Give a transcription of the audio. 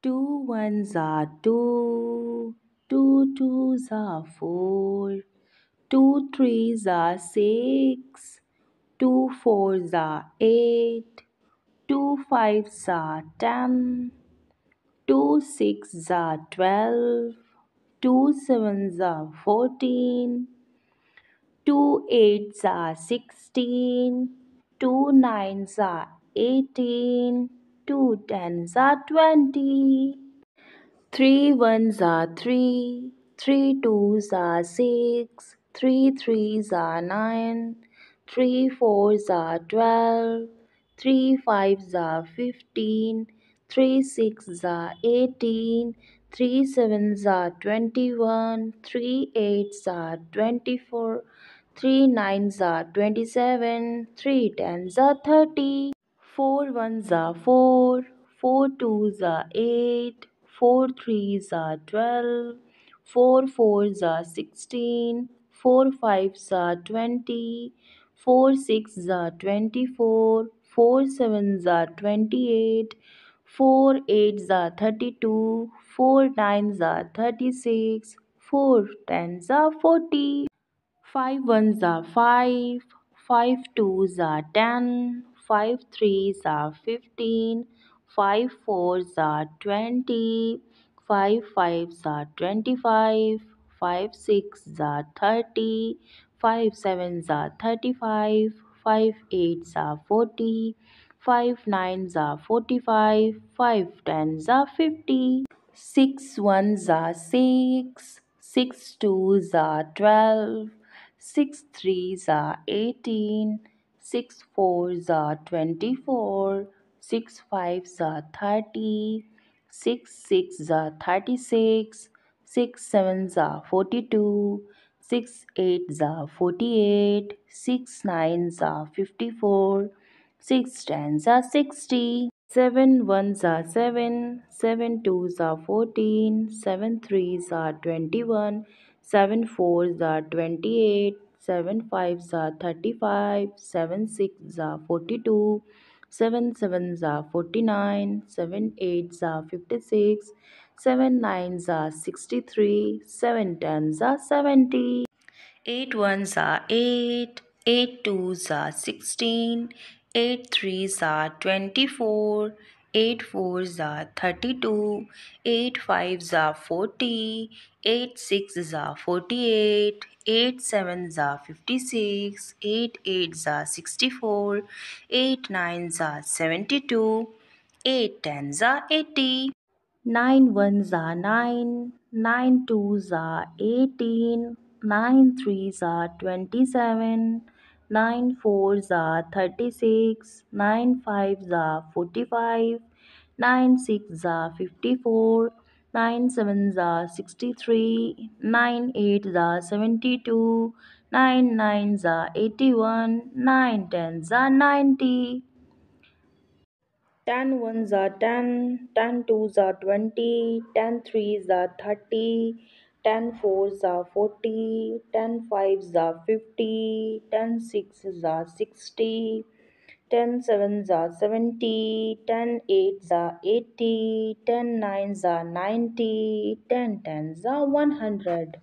Two ones are two, two twos are four, two threes are six, two fours are eight, two fives are ten, two sixes are twelve, two sevens are fourteen, two eights are sixteen, two nines are eighteen, two tens are twenty. Three ones are three, three twos are six, three threes are nine, three fours are twelve. three fives are fifteen. three sixes are eighteen. three sevens are twenty-one, three eights are twenty-four, three nines are twenty-seven, three tens are thirty. Four ones are four, four twos are eight, four threes are twelve. four fours are sixteen. four fives are twenty, four sixes are twenty-four, four sevens are twenty-eight, four eights are thirty-two, four nines are thirty-six, four tens are forty. Five ones are five, five twos are ten, five threes are fifteen. five fours are twenty. five fives are twenty-five, five sixes are thirty. five sevens are thirty-five, five eights are forty, five nines are forty-five, five tens are fifty. Six ones are six, six twos are twelve, six threes are eighteen, six fours are twenty-four, six fives are thirty. six sixes are thirty-six, six sevens are forty-two, six eights are forty-eight, six nines are fifty-four, six tens are sixty. Seven ones are seven, seven twos are fourteen. fourteen, seven threes are twenty-one, seven fours are twenty-eight, seven fives are thirty-five, seven sixes are forty-two, seven sevens are forty-nine, seven eights are fifty-six, seven nines are sixty-three, seven tens are seventy. Eight ones are eight, eight twos are sixteen, eight threes are twenty-four, eight fours are thirty-two, eight fives are forty, eight sixes are forty-eight, eight sevens are fifty-six, eight eights are sixty-four, eight nines are seventy-two, eight tens are eighty. Nine ones are nine, nine twos are eighteen, nine threes are twenty-seven, nine fours are thirty-six, nine fives are forty-five, nine sixes are fifty-four, nine sevens are sixty-three, nine eights are seventy-two, nine nines are eighty-one, nine tens are ninety. Ten ones are ten, ten twos are twenty, ten threes are thirty, ten fours are forty, ten fives are fifty, ten sixes are sixty, ten sevens are seventy, ten eights are eighty, ten nines are ninety, ten tens are one hundred.